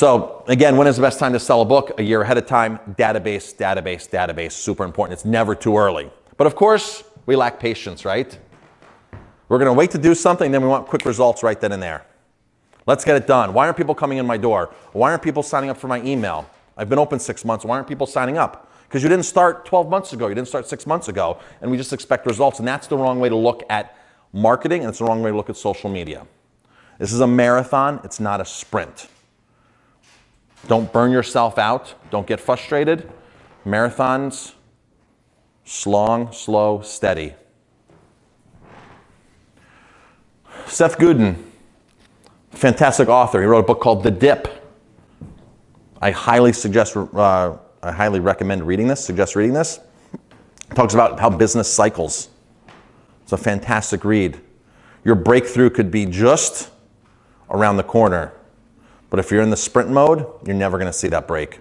So again, when is the best time to sell a book? A year ahead of time. Database, database, database. Super important. It's never too early. But of course, we lack patience, right? We're going to wait to do something, then we want quick results right then and there. Let's get it done. Why aren't people coming in my door? Why aren't people signing up for my email? I've been open six months. Why aren't people signing up? Because you didn't start 12 months ago. You didn't start six months ago. And we just expect results. And that's the wrong way to look at marketing, and it's the wrong way to look at social media. This is a marathon, it's not a sprint. Don't burn yourself out. Don't get frustrated. Marathons, long, slow, steady. Seth Godin, fantastic author. He wrote a book called The Dip. I highly suggest, uh, I highly recommend reading this, suggest reading this. It talks about how business cycles. It's a fantastic read. Your breakthrough could be just around the corner. But if you're in the sprint mode, you're never going to see that break.